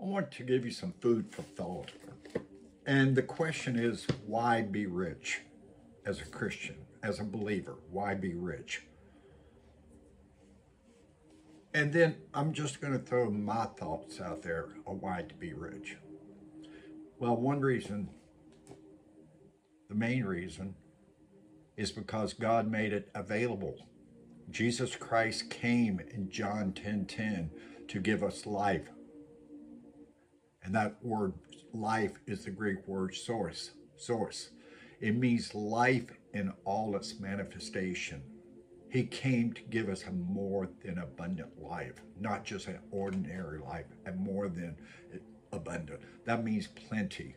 I want to give you some food for thought. And the question is, why be rich as a Christian, as a believer? Why be rich? And then I'm just going to throw my thoughts out there on why to be rich. Well, one reason, the main reason, is because God made it available. Jesus Christ came in John 10 10 to give us life. And that word life is the Greek word source. Source. It means life in all its manifestation. He came to give us a more than abundant life, not just an ordinary life, and more than abundant. That means plenty.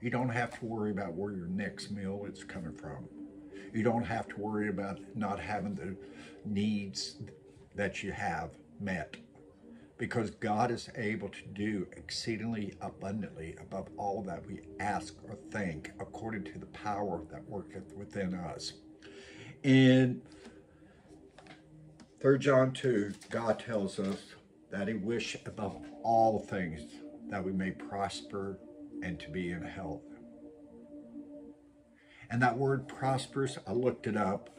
You don't have to worry about where your next meal is coming from. You don't have to worry about not having the needs that you have met because God is able to do exceedingly abundantly above all that we ask or think according to the power that worketh within us. In 3 John 2, God tells us that he wish above all things that we may prosper and to be in health. And that word prosperous, I looked it up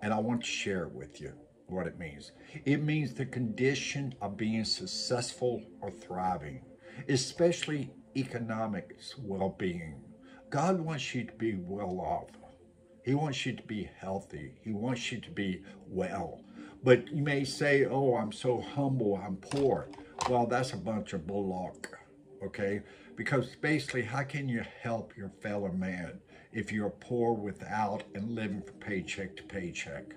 and I want to share it with you what it means. It means the condition of being successful or thriving, especially economics well-being. God wants you to be well off. He wants you to be healthy. He wants you to be well. But you may say, oh, I'm so humble, I'm poor. Well, that's a bunch of bullock, okay? Because basically, how can you help your fellow man if you're poor without and living from paycheck to paycheck?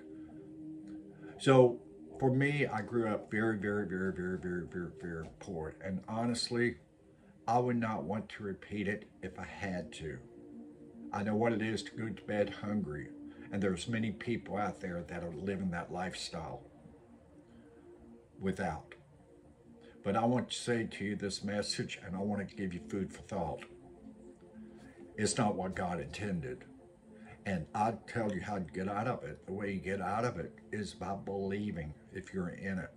So for me, I grew up very, very, very, very, very, very, very poor. And honestly, I would not want to repeat it if I had to. I know what it is to go to bed hungry. And there's many people out there that are living that lifestyle without. But I want to say to you this message, and I want to give you food for thought. It's not what God intended. And I'd tell you how to get out of it. The way you get out of it is by believing if you're in it.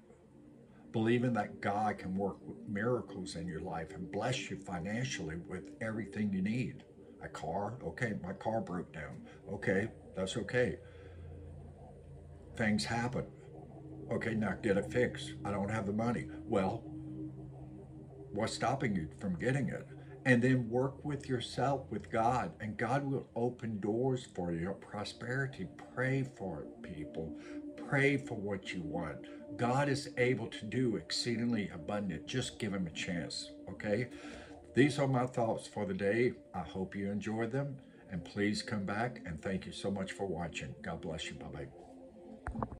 Believing that God can work miracles in your life and bless you financially with everything you need. A car, okay, my car broke down. Okay, that's okay. Things happen. Okay, now get it fixed. I don't have the money. Well, what's stopping you from getting it? And then work with yourself with God and God will open doors for you. Prosperity pray for it people. Pray for what you want. God is able to do exceedingly abundant. Just give him a chance okay? These are my thoughts for the day. I hope you enjoyed them and please come back and thank you so much for watching. God bless you. Bye bye